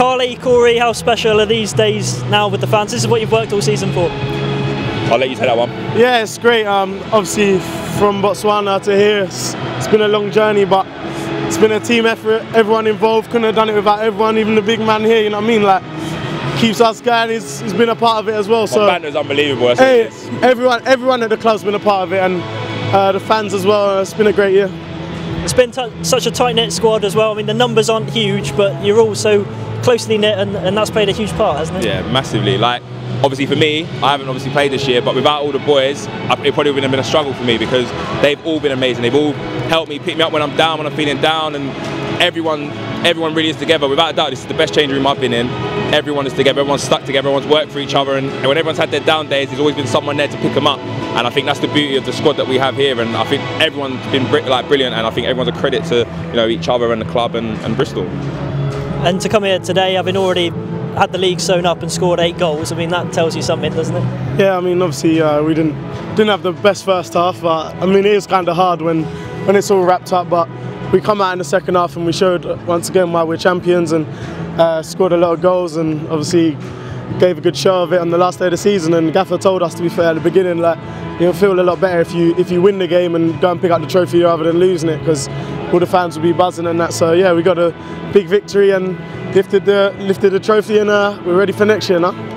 Karleigh, Korey, how special are these days now with the fans? This is what you've worked all season for. I'll let you take that one. Yeah, it's great. Um, obviously, from Botswana to here, it's, it's been a long journey, but it's been a team effort. Everyone involved couldn't have done it without everyone, even the big man here. You know what I mean? Like keeps us going. He's, he's been a part of it as well. So banter's unbelievable. Hey, everyone, everyone at the club's been a part of it, and uh, the fans as well. It's been a great year. It's been such a tight knit squad as well. I mean, the numbers aren't huge, but you're all so closely knit, and, and that's played a huge part, hasn't it? Yeah, massively. Like obviously for me, I haven't obviously played this year, but without all the boys, it probably would have been a struggle for me because they've all been amazing. They've all helped me pick me up when I'm down, when I'm feeling down, and everyone everyone really is together. Without a doubt, this is the best change room I've been in. Everyone is together, everyone's stuck together, everyone's worked for each other, and, and when everyone's had their down days, there's always been someone there to pick them up. And I think that's the beauty of the squad that we have here. And I think everyone's been like brilliant, and I think everyone's a credit to you know each other and the club and, and Bristol. And to come here today, having already had the league sewn up and scored eight goals. I mean, that tells you something, doesn't it? Yeah, I mean, obviously uh, we didn't didn't have the best first half, but I mean, it is kind of hard when when it's all wrapped up. But we come out in the second half and we showed once again why we're champions and uh, scored a lot of goals and obviously gave a good show of it on the last day of the season. And Gaffer told us to be fair at the beginning, like you'll feel a lot better if you if you win the game and go and pick up the trophy rather than losing it because all the fans will be buzzing and that. So yeah, we got a big victory and lifted the lifted the trophy and uh, we're ready for next year now.